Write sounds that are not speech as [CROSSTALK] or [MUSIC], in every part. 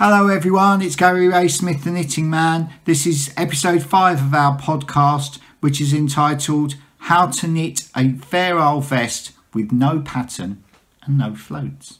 Hello, everyone. It's Gary Ray Smith, the Knitting Man. This is episode five of our podcast, which is entitled How to Knit a Fair Isle Vest with No Pattern and No Floats.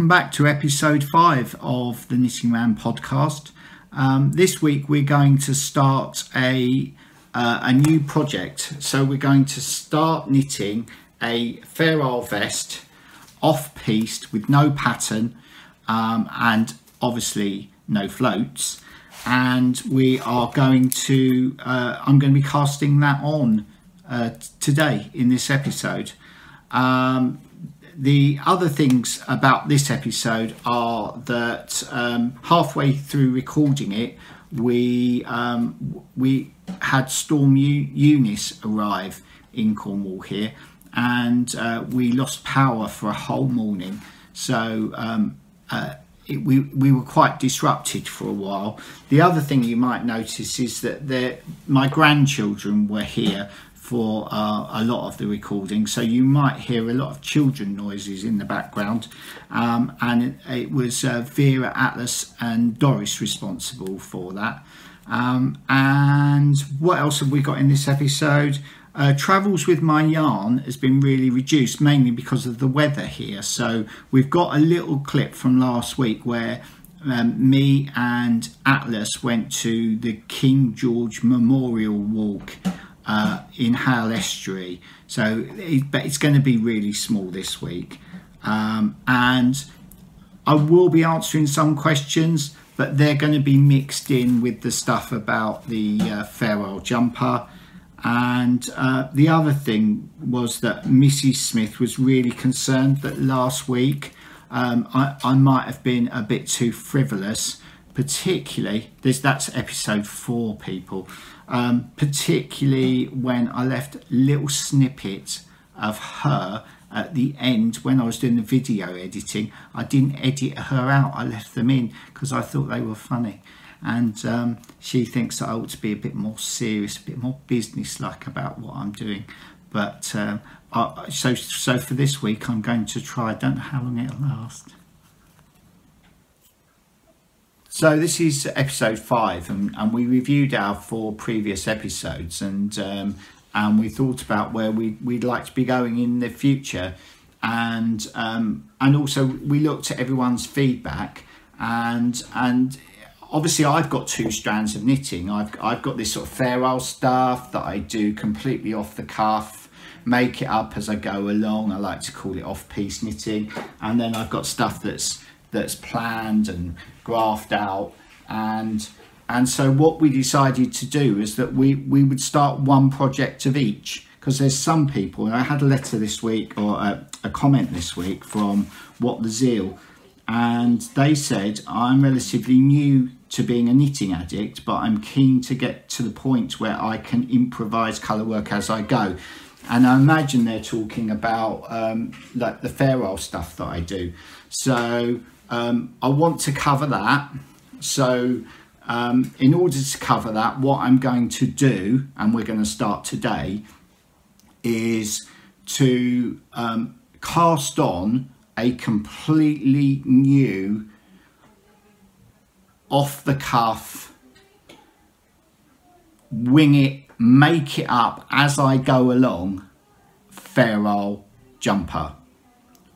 Welcome back to episode five of the Knitting Man podcast. Um, this week we're going to start a uh, a new project. So we're going to start knitting a Fair Isle vest off pieced with no pattern um, and obviously no floats. And we are going to uh, I'm going to be casting that on uh, today in this episode. Um, the other things about this episode are that um, halfway through recording it, we um, we had Storm Eunice arrive in Cornwall here, and uh, we lost power for a whole morning. So um, uh, it, we we were quite disrupted for a while. The other thing you might notice is that my grandchildren were here for uh, a lot of the recording, so you might hear a lot of children noises in the background. Um, and it, it was uh, Vera, Atlas, and Doris responsible for that. Um, and what else have we got in this episode? Uh, travels with my yarn has been really reduced mainly because of the weather here. So we've got a little clip from last week where um, me and Atlas went to the King George Memorial Walk uh, in Hayle Estuary. So, it, but it's going to be really small this week. Um, and I will be answering some questions, but they're going to be mixed in with the stuff about the uh, Isle jumper. And uh, the other thing was that Mrs. Smith was really concerned that last week um, I, I might have been a bit too frivolous, particularly, that's episode four, people um, particularly when I left little snippets of her at the end when I was doing the video editing. I didn't edit her out, I left them in because I thought they were funny. And um, she thinks that I ought to be a bit more serious, a bit more business-like about what I'm doing. But um, I, so, so for this week, I'm going to try. I don't know how long it'll last. So this is episode five, and, and we reviewed our four previous episodes, and um, and we thought about where we we'd like to be going in the future, and um, and also we looked at everyone's feedback, and and obviously I've got two strands of knitting. I've I've got this sort of Isle stuff that I do completely off the cuff, make it up as I go along. I like to call it off piste knitting, and then I've got stuff that's that's planned and graphed out. And and so what we decided to do is that we we would start one project of each because there's some people and I had a letter this week or a, a comment this week from what the zeal and they said I'm relatively new to being a knitting addict but I'm keen to get to the point where I can improvise colour work as I go. And I imagine they're talking about um, like the Isle stuff that I do. So um, I want to cover that. So um, in order to cover that, what I'm going to do, and we're going to start today, is to um, cast on a completely new off the cuff wing it make it up as I go along Fair Isle jumper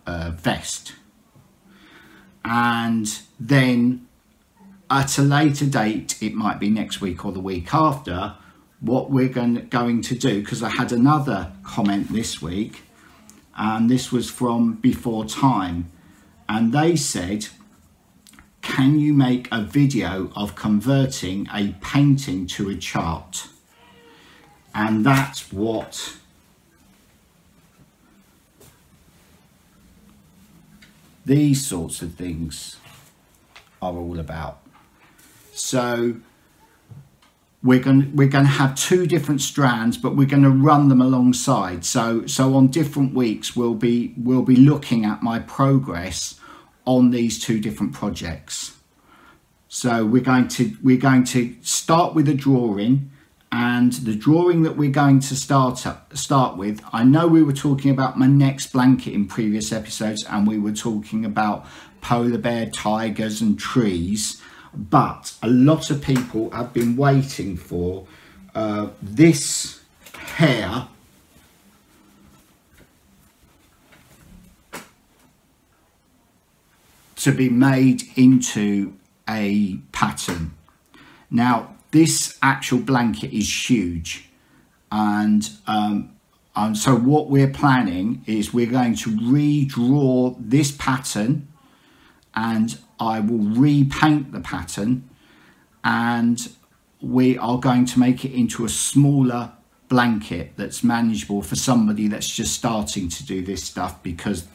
uh, vest and then at a later date, it might be next week or the week after, what we're going, going to do, because I had another comment this week, and this was from Before Time, and they said, can you make a video of converting a painting to a chart? And that's what these sorts of things are all about. So we're going we're going to have two different strands but we're going to run them alongside so so on different weeks we'll be we'll be looking at my progress on these two different projects so we're going to we're going to start with a drawing and the drawing that we're going to start up, start with I know we were talking about my next blanket in previous episodes and we were talking about polar bear tigers and trees but a lot of people have been waiting for uh, this hair to be made into a pattern. Now this actual blanket is huge. And um, and so what we're planning is we're going to redraw this pattern and I will repaint the pattern. And we are going to make it into a smaller blanket that's manageable for somebody that's just starting to do this stuff because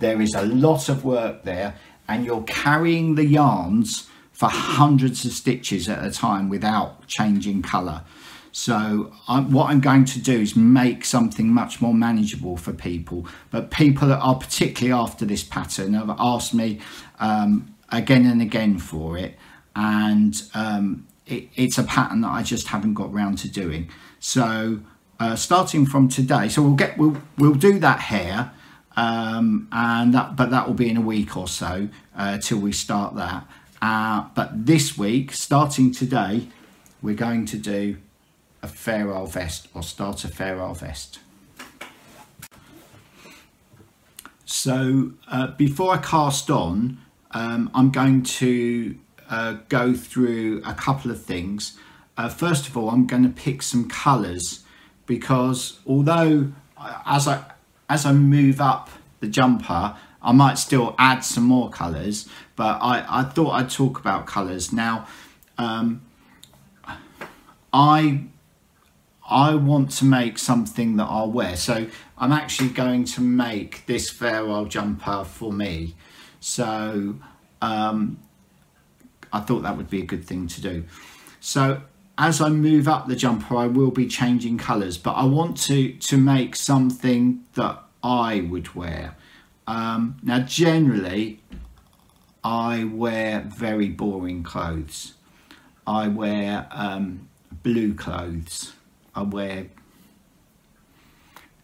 there is a lot of work there and you're carrying the yarns for hundreds of stitches at a time without changing colour. So I'm, what I'm going to do is make something much more manageable for people. But people that are particularly after this pattern have asked me um, again and again for it. And um, it, it's a pattern that I just haven't got round to doing. So uh, starting from today, so we'll get we'll we'll do that hare, um, and that but that will be in a week or so uh, till we start that. Uh, but this week, starting today, we're going to do a Fair vest or start a Fair vest. So uh, before I cast on, um, I'm going to uh, go through a couple of things. Uh, first of all, I'm going to pick some colours because although uh, as I as I move up the jumper, I might still add some more colours, but I, I thought I'd talk about colours. Now, um, I I want to make something that I'll wear. So I'm actually going to make this Fair Isle jumper for me. So um, I thought that would be a good thing to do. So as I move up the jumper, I will be changing colours, but I want to, to make something that I would wear. Um, now, generally, I wear very boring clothes. I wear um, blue clothes. I wear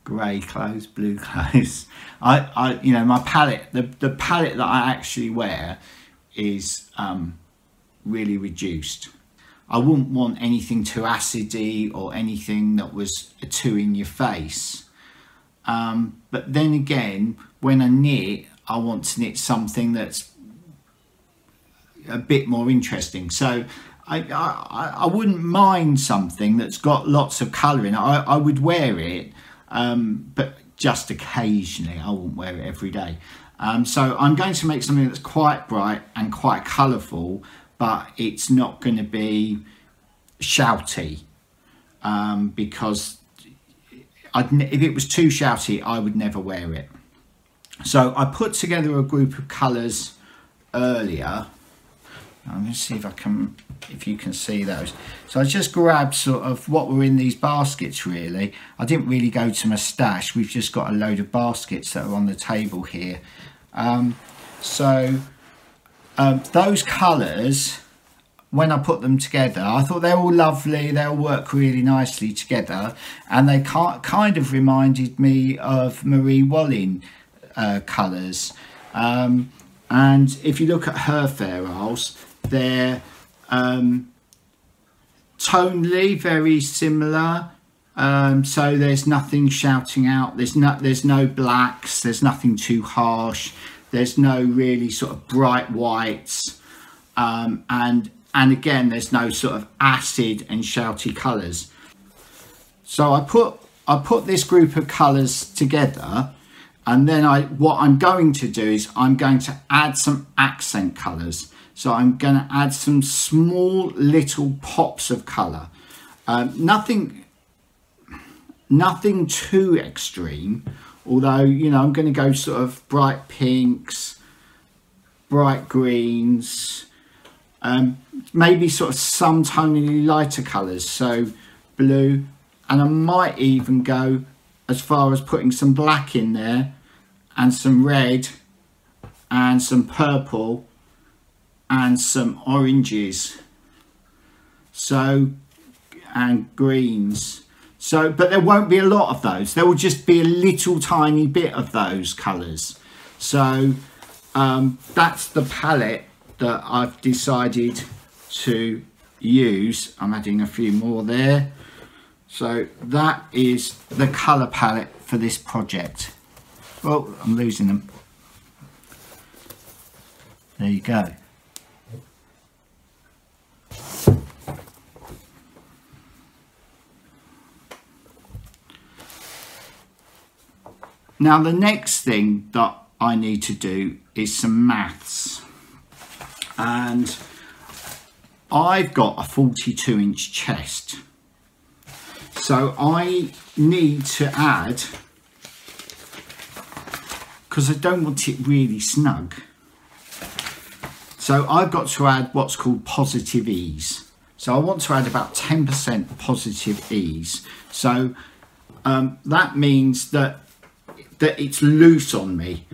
grey clothes, blue [LAUGHS] clothes. I, I, you know, my palette, the, the palette that I actually wear is um, really reduced. I wouldn't want anything too acidy or anything that was too in your face. Um, but then again, when I knit, I want to knit something that's a bit more interesting. So I, I, I wouldn't mind something that's got lots of colour in it. I, I would wear it, um, but just occasionally. I wouldn't wear it every day. Um, so I'm going to make something that's quite bright and quite colourful, but it's not going to be shouty um, because I'd, if it was too shouty, I would never wear it. So I put together a group of colours earlier. I'm going to see if I can if you can see those. So I just grabbed sort of what were in these baskets really. I didn't really go to my stash. We've just got a load of baskets that are on the table here. Um, so um, those colours, when I put them together, I thought they're all lovely. They all work really nicely together. And they kind of reminded me of Marie Wallin uh, colours. Um, and if you look at her Fair Isles, they're um, tonally very similar. Um, so there's nothing shouting out. There's no there's no blacks. There's nothing too harsh. There's no really sort of bright whites. Um, and and again, there's no sort of acid and shouty colours. So I put I put this group of colours together and then I what I'm going to do is I'm going to add some accent colours. So I'm going to add some small little pops of colour. Um, nothing nothing too extreme although you know I'm going to go sort of bright pinks bright greens. Um, maybe sort of some tonally lighter colours so blue and I might even go as far as putting some black in there and some red and some purple and some oranges. So and greens. So but there won't be a lot of those. There will just be a little tiny bit of those colors so um, that's the palette that I've decided to use I'm adding a few more there so that is the color palette for this project. Well, I'm losing them. There you go. Now the next thing that I need to do is some maths. And I've got a 42 inch chest so I need to add, because I don't want it really snug. So I've got to add what's called positive ease. So I want to add about 10% positive ease. So um, that means that that it's loose on me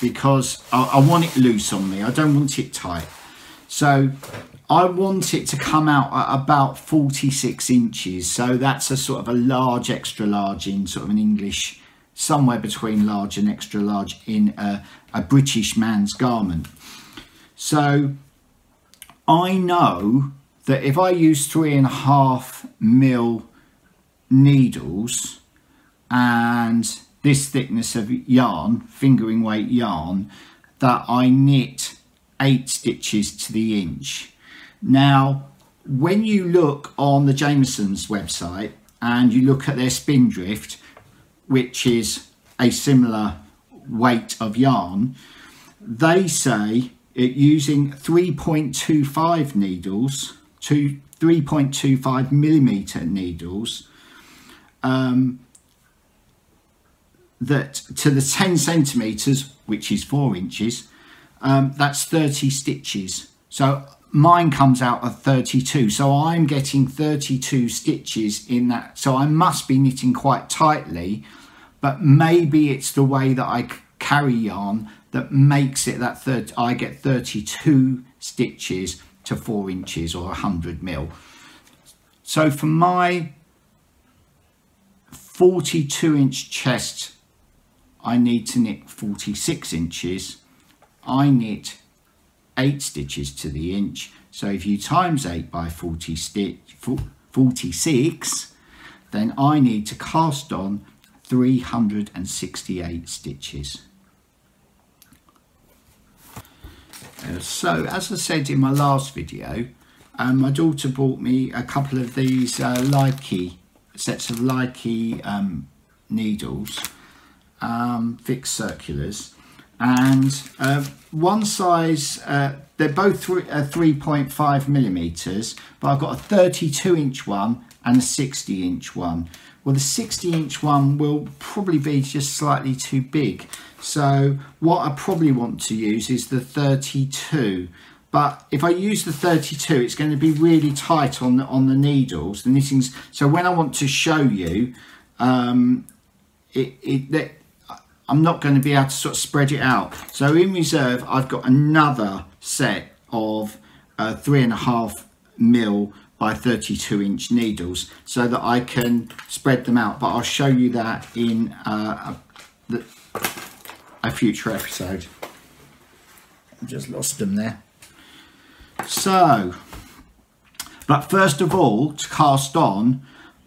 because I, I want it loose on me. I don't want it tight. So I want it to come out at about 46 inches. So that's a sort of a large, extra large in sort of an English, somewhere between large and extra large in a, a British man's garment. So I know that if I use three and a half mil needles and this thickness of yarn, fingering weight yarn, that I knit eight stitches to the inch. Now, when you look on the Jamieson's website and you look at their spindrift, which is a similar weight of yarn, they say it using 3.25 needles to 3.25 millimeter needles um, that to the 10 centimeters, which is four inches, um, that's 30 stitches. So mine comes out at 32 so I'm getting 32 stitches in that so I must be knitting quite tightly but maybe it's the way that I carry yarn that makes it that third I get 32 stitches to four inches or 100 mil. So for my 42 inch chest I need to knit 46 inches. I knit 8 stitches to the inch. So if you times 8 by 40 stitch, 46, then I need to cast on 368 stitches. Uh, so as I said in my last video, um, my daughter bought me a couple of these uh, LYKKE, sets of LYKKE um, needles, um, fixed circulars and uh, one size uh, they're both th uh, 3.5 millimeters but I've got a 32 inch one and a 60 inch one. Well the 60 inch one will probably be just slightly too big. So what I probably want to use is the 32 but if I use the 32 it's going to be really tight on the, on the needles. The knittings so when I want to show you um, it, it I'm not going to be able to sort of spread it out. So in reserve, I've got another set of uh, three and a half mil by 32 inch needles so that I can spread them out. But I'll show you that in uh, a, a future episode. I just lost them there. So, but first of all, to cast on,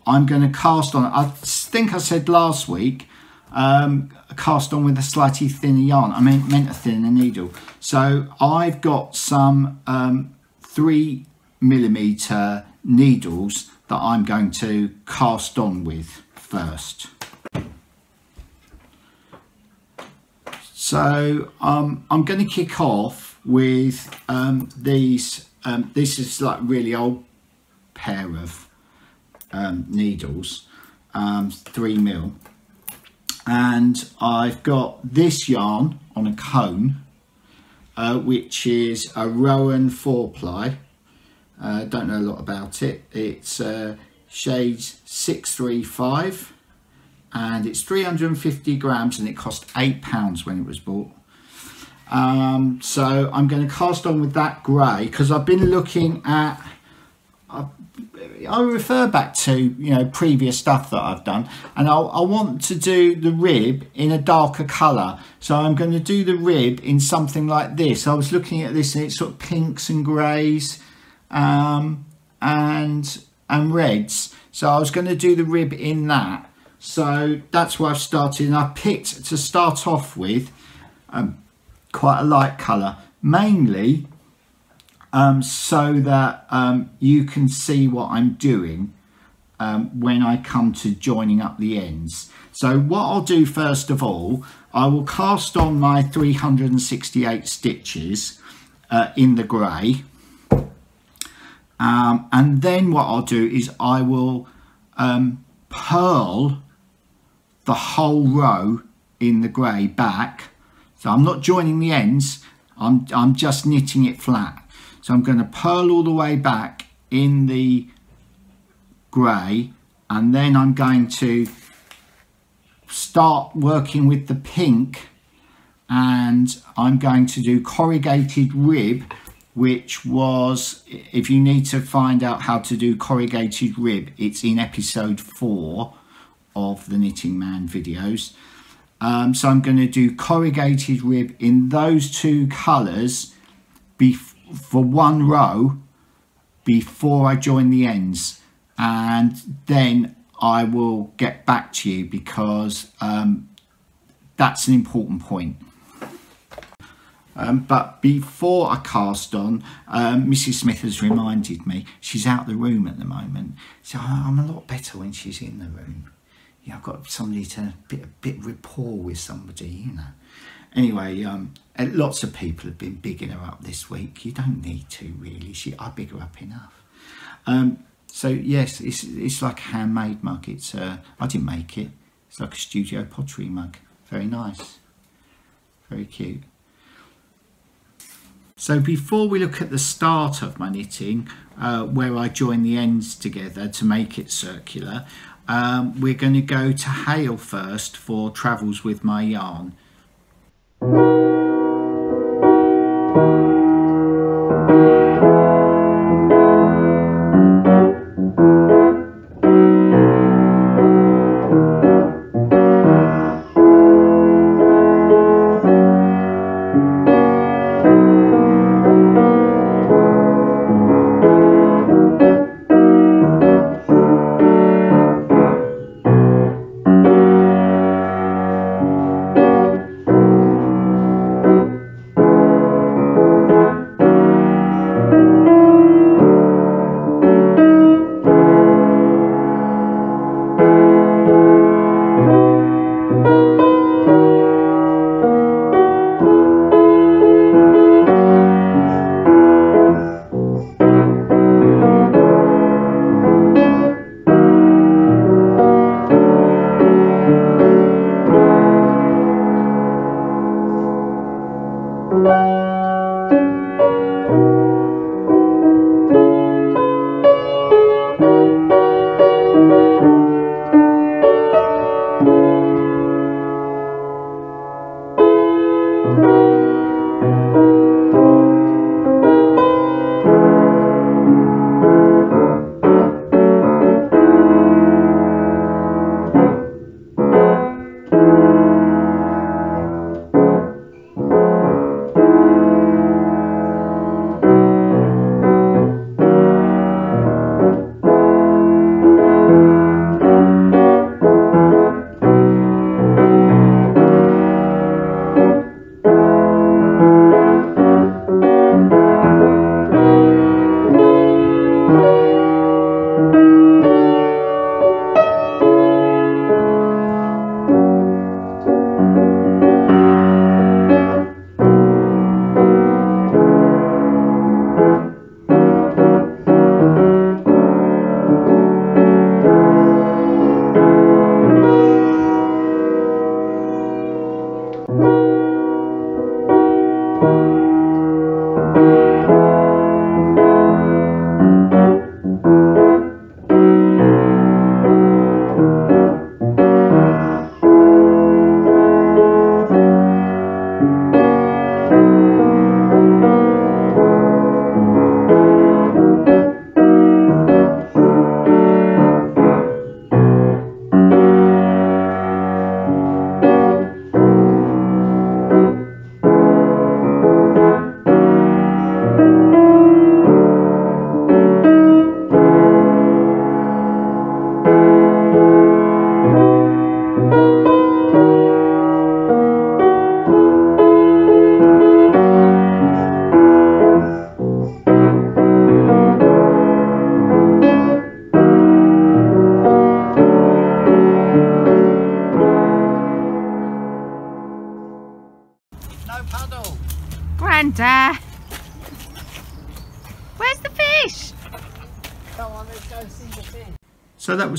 I'm going to cast on, I think I said last week, um, cast on with a slightly thinner yarn. I mean, meant a thinner needle. So I've got some um, three millimeter needles that I'm going to cast on with first. So um, I'm going to kick off with um, these. Um, this is like really old pair of um, needles, um, three mil, and I've got this yarn on a cone, uh, which is a Rowan four ply. Uh, don't know a lot about it. It's uh, shades six three five and it's 350 grams and it cost eight pounds when it was bought um, so I'm going to cast on with that grey because I've been looking at I, refer back to you know previous stuff that I've done and I'll, I want to do the rib in a darker colour. So I'm going to do the rib in something like this. I was looking at this and it's sort of pinks and greys um, and and reds. So I was going to do the rib in that. So that's where I've started and I picked to start off with um, quite a light colour, mainly um, so that um, you can see what I'm doing um, when I come to joining up the ends. So what I'll do first of all, I will cast on my 368 stitches uh, in the grey um, and then what I'll do is I will um, purl the whole row in the grey back. So I'm not joining the ends, I'm, I'm just knitting it flat. So I'm going to purl all the way back in the grey and then I'm going to start working with the pink and I'm going to do corrugated rib which was if you need to find out how to do corrugated rib it's in episode 4 of the Knitting Man videos. Um, so I'm going to do corrugated rib in those two colours for one row before I join the ends and then I will get back to you because um, that's an important point. Um, but before I cast on, um, Mrs. Smith has reminded me she's out the room at the moment. So I'm a lot better when she's in the room yeah, I've got somebody to bit a bit rapport with somebody, you know. Anyway, um, lots of people have been bigging her up this week. You don't need to really. She, I big her up enough. Um, so yes, it's it's like a handmade mug. It's uh, I didn't make it. It's like a studio pottery mug. Very nice. Very cute. So before we look at the start of my knitting, uh, where I join the ends together to make it circular, um, we're going to go to Hayle first for Travels with My Yarn. No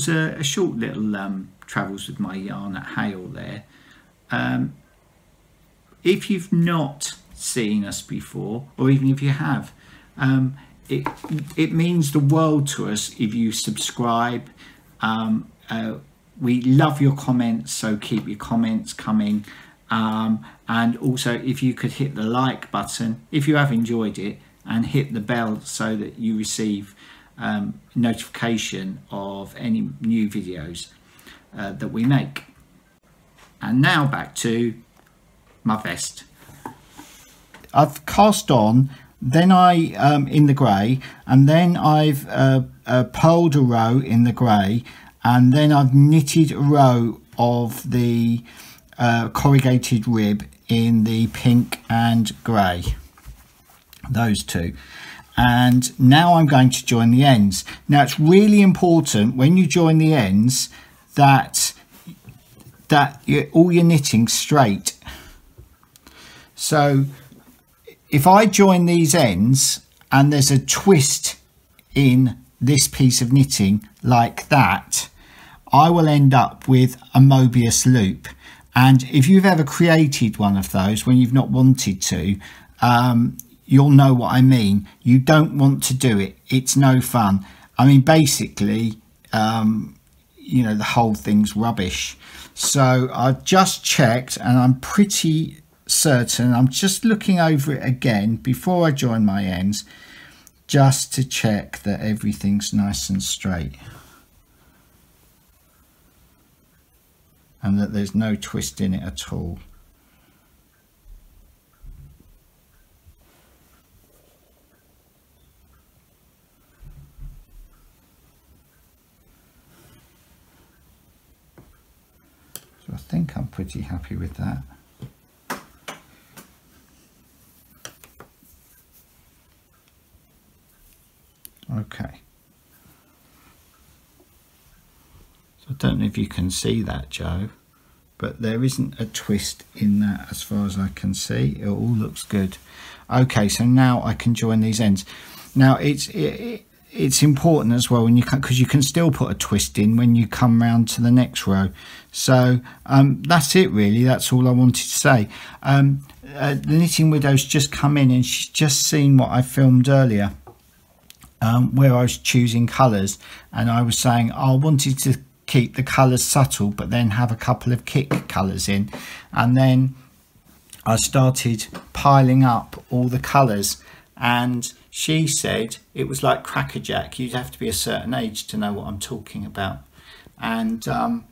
was a, a short little um, travels with my yarn at Hayle there. Um, if you've not seen us before, or even if you have, um, it it means the world to us if you subscribe. Um, uh, we love your comments, so keep your comments coming. Um, and also, if you could hit the like button if you have enjoyed it, and hit the bell so that you receive um, notification of any new videos uh, that we make. And now back to my vest. I've cast on, then I um, in the grey, and then I've uh, uh, a row in the grey, and then I've knitted a row of the uh, corrugated rib in the pink and grey. Those two. And now I'm going to join the ends. Now it's really important when you join the ends that that you, all your knitting straight. So if I join these ends and there's a twist in this piece of knitting like that, I will end up with a Mobius loop. And if you've ever created one of those when you've not wanted to, um, you'll know what I mean. You don't want to do it. It's no fun. I mean, basically, um, you know, the whole thing's rubbish. So I've just checked and I'm pretty certain. I'm just looking over it again before I join my ends, just to check that everything's nice and straight. And that there's no twist in it at all. I think I'm pretty happy with that. Okay. So I don't know if you can see that, Joe, but there isn't a twist in that as far as I can see. It all looks good. Okay, so now I can join these ends. Now it's it, it's important as well when you because you can still put a twist in when you come round to the next row. So um, that's it really. That's all I wanted to say. Um, uh, the Knitting Widow's just come in and she's just seen what I filmed earlier um, where I was choosing colours and I was saying I wanted to keep the colours subtle but then have a couple of kick colours in and then I started piling up all the colours and she said it was like crackerjack you'd have to be a certain age to know what I'm talking about and um,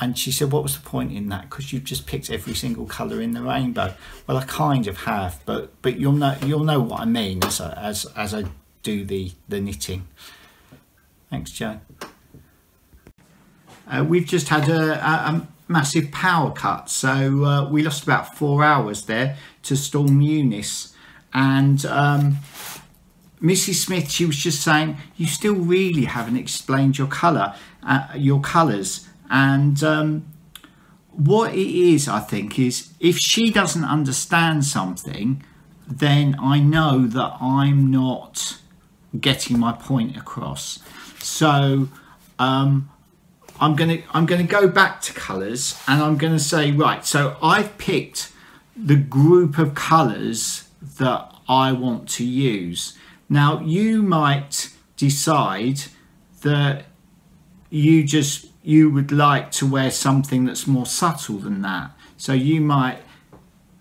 and she said what was the point in that because you've just picked every single colour in the rainbow well I kind of have but but you'll know you'll know what I mean as I, as as I do the, the knitting. Thanks, Joe. Uh, we've just had a, a, a, massive power cut, so uh, we lost about four hours there to Storm Eunice. And um, Mrs. Smith, she was just saying, you still really haven't explained your colour, uh, your colours. And um, what it is, I think, is if she doesn't understand something, then I know that I'm not getting my point across. So um, I'm gonna I'm gonna go back to colours and I'm gonna say right. So I've picked the group of colours that I want to use. Now, you might decide that you just you would like to wear something that's more subtle than that. So you might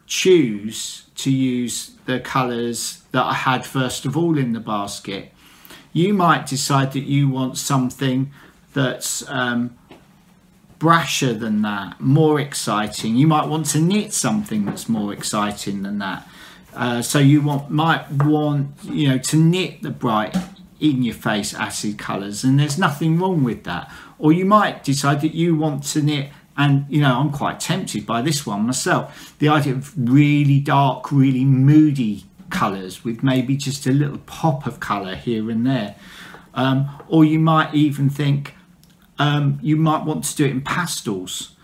choose to use the colours that I had first of all in the basket. You might decide that you want something that's um, brasher than that, more exciting. You might want to knit something that's more exciting than that. Uh, so you want might want you know to knit the bright in your face acid colours and there's nothing wrong with that. Or you might decide that you want to knit and you know i'm quite tempted by this one myself the idea of really dark really moody colours with maybe just a little pop of colour here and there. Um, or you might even think um, you might want to do it in pastels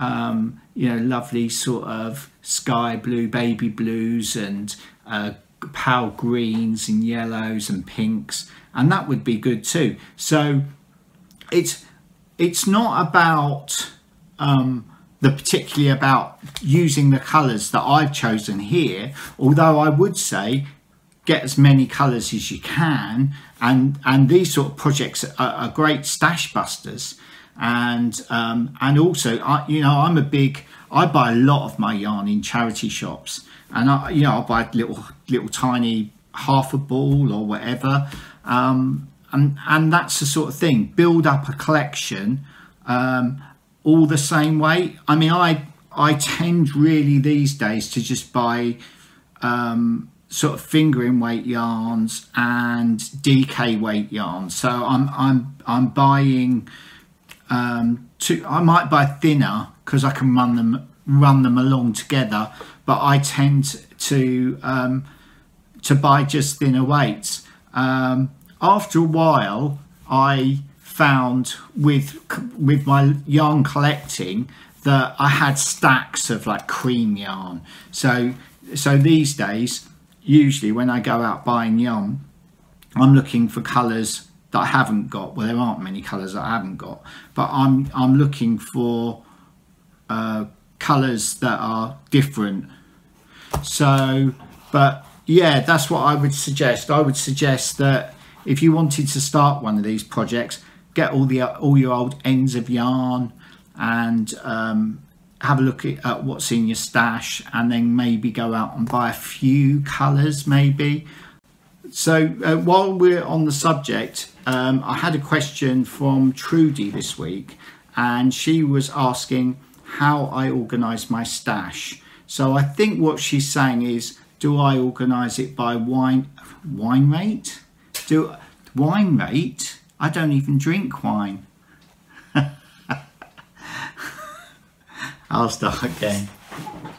um, you know lovely sort of sky blue baby blues and uh, pale greens and yellows and pinks and that would be good too. So it's it's not about um, the particularly about using the colors that I've chosen here although I would say get as many colors as you can and and these sort of projects are, are great stash busters and um, and also I you know I'm a big I buy a lot of my yarn in charity shops. And I you know I buy little little tiny half a ball or whatever. Um, and and that's the sort of thing. Build up a collection um, all the same way. I mean I I tend really these days to just buy um, sort of fingering weight yarns and DK weight yarns. So I'm I'm I'm buying um, to I might buy thinner because I can run them run them along together but I tend to um, to buy just thinner weights um, after a while, I found with with my yarn collecting that I had stacks of like cream yarn. So so these days, usually when I go out buying yarn, I'm looking for colours that I haven't got. Well, there aren't many colours that I haven't got, but I'm I'm looking for uh, colours that are different. So, but yeah, that's what I would suggest. I would suggest that if you wanted to start one of these projects, get all the all your old ends of yarn and um, have a look at, at, what's in your stash and then maybe go out and buy a few colours maybe. So uh, while we're on the subject, um, I had a question from Trudy this week and she was asking how I organise my stash. So I think what she's saying is, do I organise it by wine, wine rate? do wine rate. I don't even drink wine. [LAUGHS] I'll start again. [LAUGHS]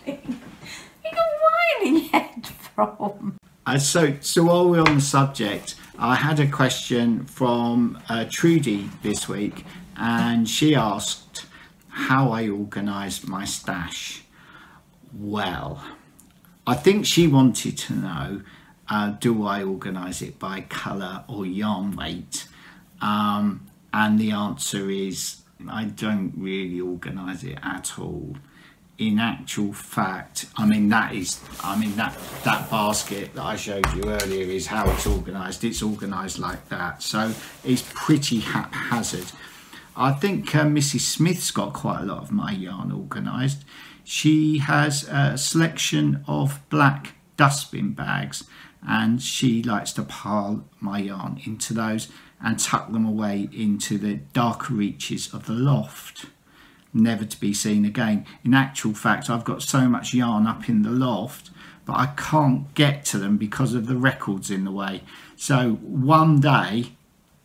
You got wine in your head from? Uh, so, so while we're on the subject, I had a question from uh, Trudy this week, and she asked how I organise my stash. Well, I think she wanted to know uh, do I organise it by colour or yarn weight? Um, and the answer is I don't really organise it at all. In actual fact, I mean that is, I mean that that basket that I showed you earlier is how it's organised. It's organised like that, so it's pretty haphazard. I think uh, Mrs. Smith's got quite a lot of my yarn organised. She has a selection of black dustbin bags and she likes to pile my yarn into those and tuck them away into the darker reaches of the loft never to be seen again in actual fact I've got so much yarn up in the loft but I can't get to them because of the records in the way so one day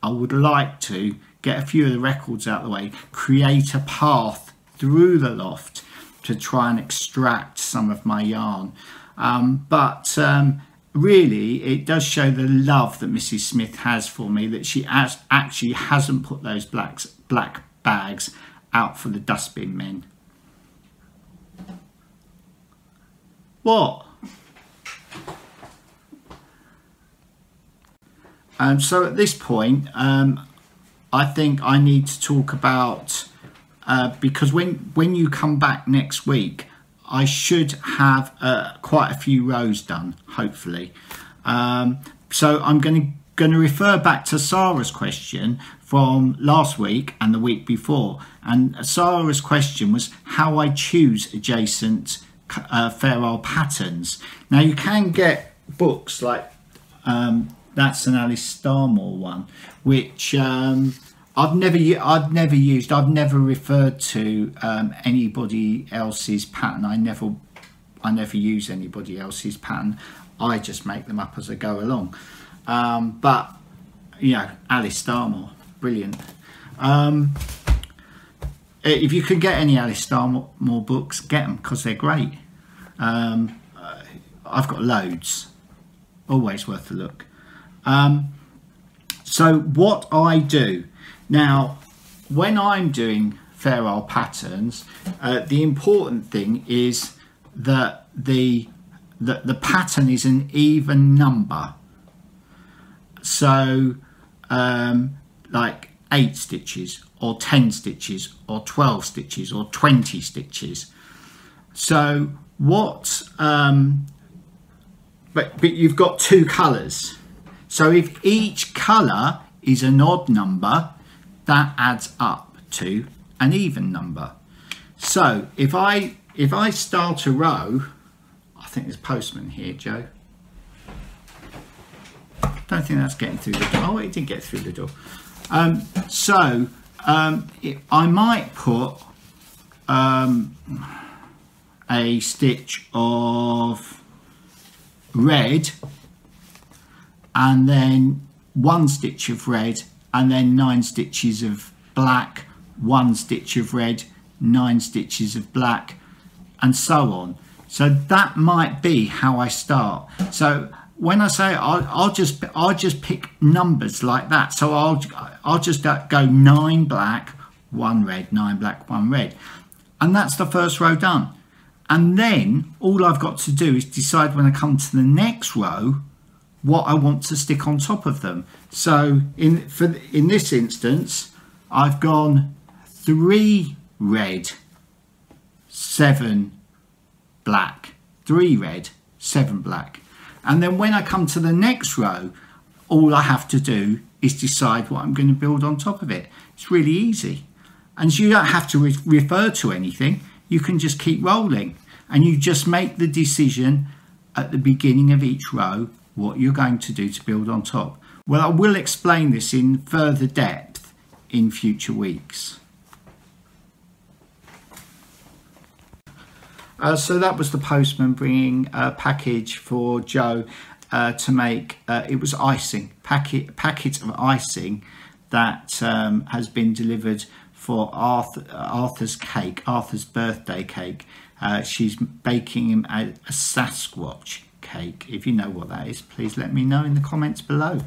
I would like to get a few of the records out of the way create a path through the loft to try and extract some of my yarn um, but um, really it does show the love that Mrs. Smith has for me that she has, actually hasn't put those black, black bags out for the dustbin men. What? Um, so at this point, um, I think I need to talk about uh, because when when you come back next week, I should have uh, quite a few rows done, hopefully. Um, so I'm going to going to refer back to Sarah's question from last week and the week before. And Sarah's question was how I choose adjacent uh, patterns. Now you can get books like um, that's an Alice Starmore one, which um, I've never I've never used. I've never referred to um, anybody else's pattern. I never I never use anybody else's pattern. I just make them up as I go along. Um, but you know, Alice Starmore, brilliant. Um, if you can get any Alice Starmore books, get them because they're great. Um, uh, I've got loads, always worth a look. Um, so what I do now, when I'm doing Isle patterns, uh, the important thing is that the, the the pattern is an even number. So, um, like eight stitches, or 10 stitches, or 12 stitches, or 20 stitches. So, what, um, but, but you've got two colours. So, if each colour is an odd number, that adds up to an even number. So, if I if I start a row, I think there's postman here, Joe. Don't think that's getting through the door. Oh, it did get through the door. Um, so um, it, I might put um, a stitch of red and then one stitch of red and then nine stitches of black, one stitch of red, nine stitches of black, and so on. So that might be how I start. So when I say I'll, I'll, just I'll just pick numbers like that. So I'll I'll just go nine black, one red, nine black, one red, and that's the first row done. And then all I've got to do is decide when I come to the next row what I want to stick on top of them. So in for in this instance, I've gone three red, seven black, three red, seven black. And then when I come to the next row, all I have to do is decide what I'm going to build on top of it. It's really easy. And you don't have to re refer to anything. You can just keep rolling and you just make the decision at the beginning of each row what you're going to do to build on top. Well, I will explain this in further depth in future weeks. Uh, so that was the postman bringing a package for Joe uh, to make. Uh, it was icing, packet packet of icing that um, has been delivered for Arthur, Arthur's cake, Arthur's birthday cake. Uh, she's baking him a, a Sasquatch cake. If you know what that is, please let me know in the comments below.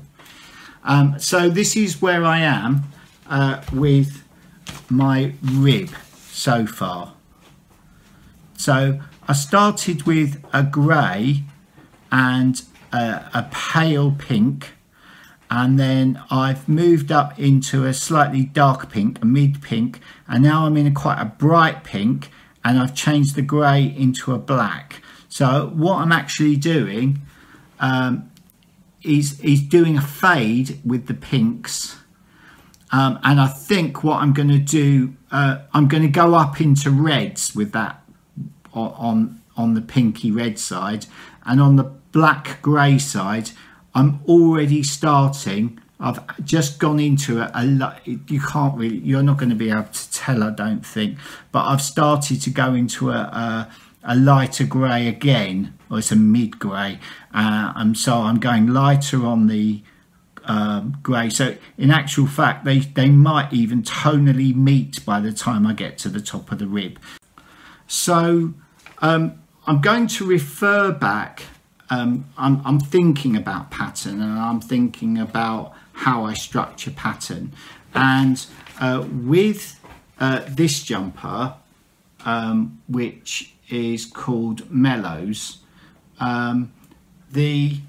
Um, so this is where I am uh, with my rib so far. So I started with a grey and a, a, pale pink and then I've moved up into a slightly dark pink, a mid pink and now I'm in a quite a bright pink and I've changed the grey into a black. So what I'm actually doing um, is, is doing a fade with the pinks um, and I think what I'm going to do, uh, I'm going to go up into reds with that on on the pinky red side. And on the black grey side I'm already starting I've just gone into a, you can't really you're not going to be able to tell I don't think. But I've started to go into a, a, a lighter grey again or it's a mid grey. Uh, and so I'm going lighter on the um, grey. So in actual fact they they might even tonally meet by the time I get to the top of the rib. So um, I'm going to refer back, um, I'm, I'm, thinking about pattern and I'm thinking about how I structure pattern. And uh, with uh, this jumper, um, which is called Mellows, um, the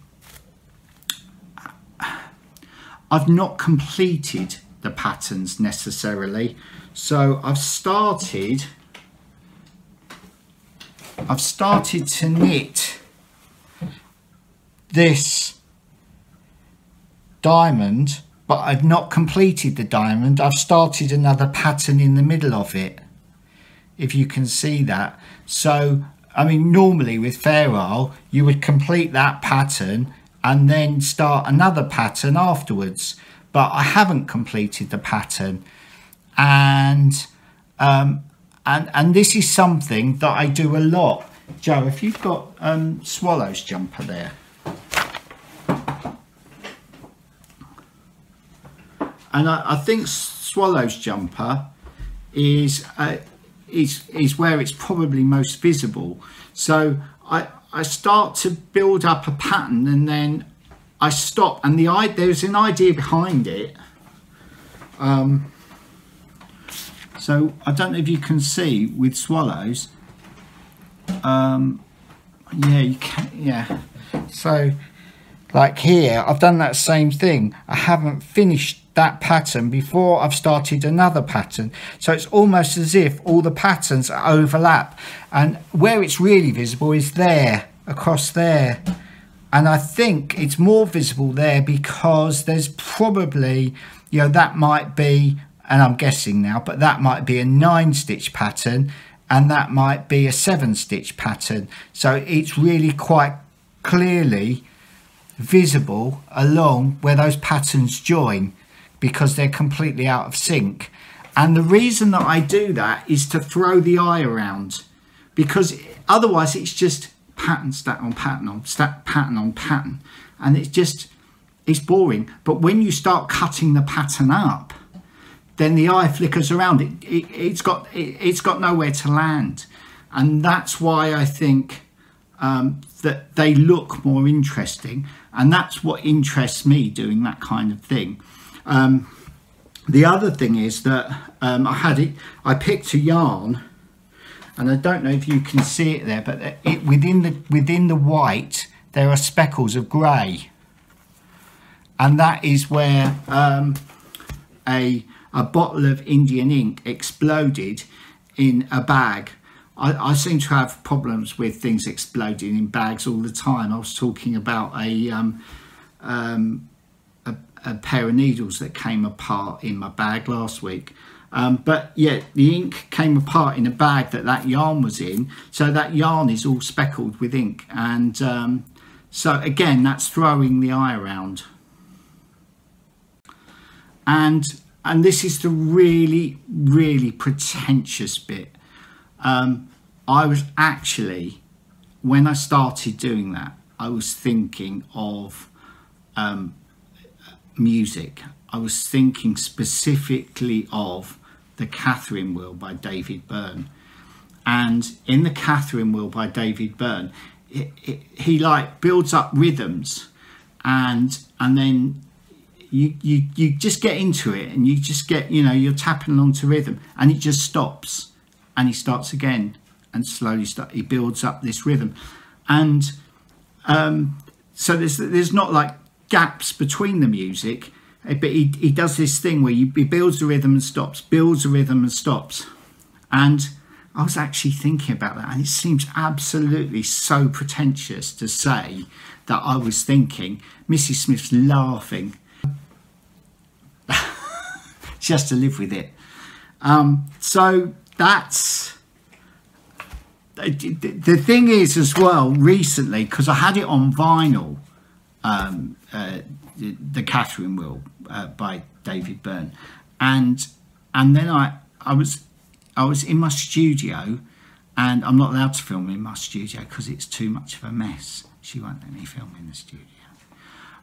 I've not completed the patterns necessarily. So I've started I've started to knit this diamond, but I've not completed the diamond. I've started another pattern in the middle of it, if you can see that. So, I mean, normally with Fair Isle, you would complete that pattern and then start another pattern afterwards. But I haven't completed the pattern. And, um, and, and this is something that I do a lot. Joe, if you've got um, Swallow's jumper there. and I, I think Swallow's jumper is uh, is is where it's probably most visible. So I I start to build up a pattern and then I stop and the there's an idea behind it. Um, so I don't know if you can see with swallows. Um, yeah, you can. Yeah. So like here, I've done that same thing. I haven't finished that pattern before I've started another pattern. So it's almost as if all the patterns overlap. And where it's really visible is there, across there. And I think it's more visible there because there's probably, you know, that might be, and I'm guessing now, but that might be a nine stitch pattern and that might be a seven stitch pattern. So it's really quite clearly visible along where those patterns join because they're completely out of sync. And the reason that I do that is to throw the eye around because otherwise it's just pattern stack on pattern on stack pattern on pattern and it's just it's boring but when you start cutting the pattern up then the eye flickers around. It, it has got it, has got nowhere to land. And that's why I think um, that they look more interesting. And that's what interests me doing that kind of thing. Um, the other thing is that um, I had it, I picked a yarn and I don't know if you can see it there, but it within the within the white there are speckles of grey, and that is where um, a a bottle of Indian ink exploded in a bag. I, I, seem to have problems with things exploding in bags all the time. I was talking about a um, um, a pair of needles that came apart in my bag last week. Um, but yeah, the ink came apart in a bag that that yarn was in. So that yarn is all speckled with ink. And um, so again, that's throwing the eye around. And, and this is the really, really pretentious bit. Um, I was actually, when I started doing that, I was thinking of um, music, I was thinking specifically of the Catherine Wheel by David Byrne. And in the Catherine Wheel by David Byrne, it, it, he like builds up rhythms and and then you, you you just get into it and you just get you know you're tapping along to rhythm and it just stops and he starts again and slowly start he builds up this rhythm. And um, so there's there's not like gaps between the music eh, but he, he does this thing where he builds the rhythm and stops builds the rhythm and stops. And I was actually thinking about that and it seems absolutely so pretentious to say that I was thinking Mrs Smith's laughing has to live with it. Um, so that's the thing is as well recently because I had it on vinyl um, uh, the, the Catherine Wheel uh, by David Byrne, and and then I I was I was in my studio, and I'm not allowed to film in my studio because it's too much of a mess. She won't let me film in the studio,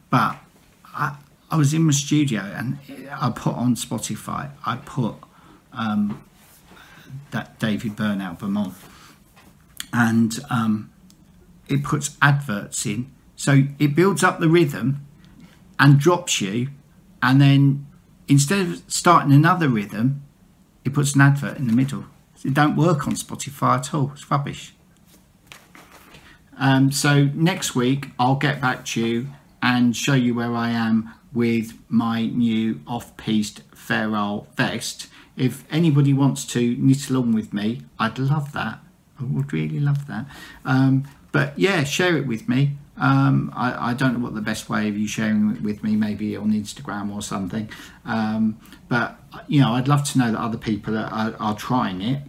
but I I was in my studio and I put on Spotify. I put um, that David Byrne album on, and um, it puts adverts in so it builds up the rhythm and drops you, and then instead of starting another rhythm, it puts an advert in the middle. It don't work on Spotify at all. It's rubbish. Um, so next week I'll get back to you and show you where I am with my new off-piste Fair Isle vest. If anybody wants to knit along with me, I'd love that. I would really love that. Um, but yeah, share it with me Um, I, I, don't know what the best way of you sharing it with me, maybe on Instagram or something. Um, but you know, I'd love to know that other people are, are, are trying it.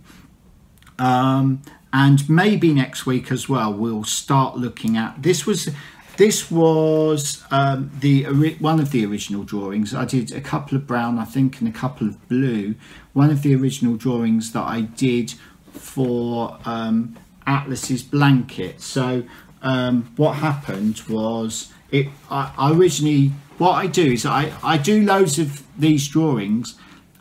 Um, and maybe next week as well, we'll start looking at this. Was this was um, the one of the original drawings. I did a couple of brown, I think, and a couple of blue. One of the original drawings that I did for um, Atlas's blanket. So um, what happened was it. I, I, originally what I do is I I do loads of these drawings,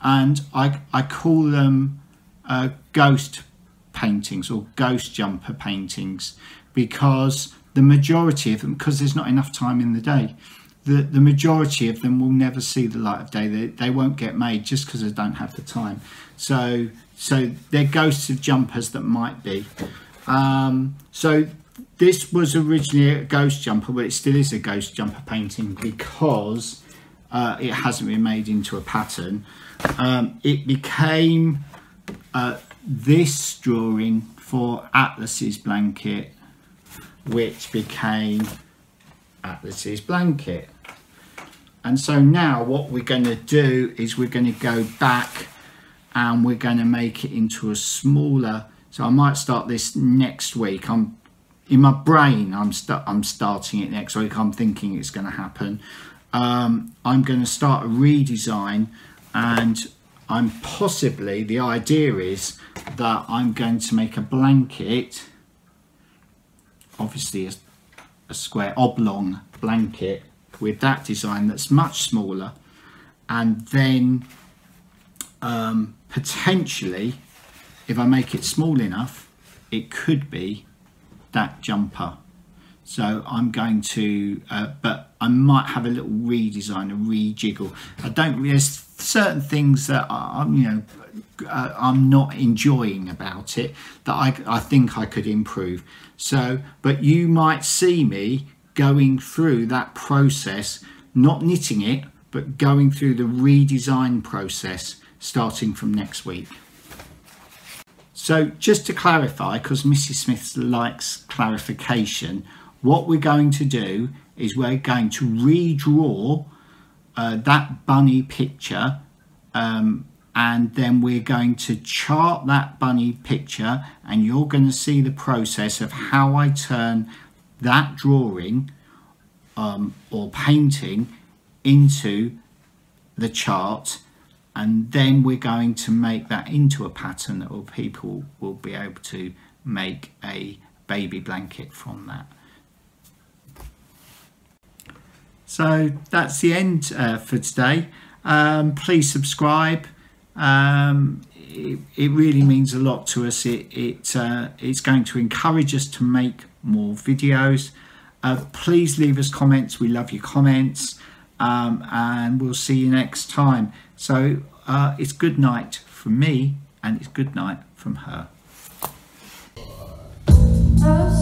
and I I call them uh, ghost paintings or ghost jumper paintings because the majority of them because there's not enough time in the day the, the majority of them will never see the light of day. They, they won't get made just because they don't have the time. So so they're ghosts of jumpers that might be. Um, so this was originally a ghost jumper but it still is a ghost jumper painting because uh, it hasn't been made into a pattern. Um, it became uh, this drawing for Atlas's blanket, which became Atlas's blanket. And so now what we're going to do is we're going to go back and we're going to make it into a smaller. So I might start this next week. I'm in my brain. I'm st I'm starting it next week. I'm thinking it's going to happen. Um, I'm going to start a redesign and I'm possibly, the idea is that I'm going to make a blanket, obviously a, a square oblong blanket with that design that's much smaller. And then um, potentially if I make it small enough it could be that jumper. So I'm going to uh, but I might have a little redesign a rejiggle. I don't there's certain things that I'm, you know, uh, I'm not enjoying about it that I, I think I could improve. So, but you might see me going through that process, not knitting it, but going through the redesign process starting from next week. So just to clarify, because Mrs. Smith likes clarification, what we're going to do is we're going to redraw uh, that bunny picture um, and then we're going to chart that bunny picture and you're going to see the process of how I turn that drawing um, or painting into the chart and then we're going to make that into a pattern that people will be able to make a baby blanket from that. So that's the end uh, for today. Um, please subscribe um, it, it, really means a lot to us. It, it uh, it's going to encourage us to make more videos. Uh, please leave us comments. We love your comments. Um, and we'll see you next time. So uh, it's good night from me and it's good night from her. Oh,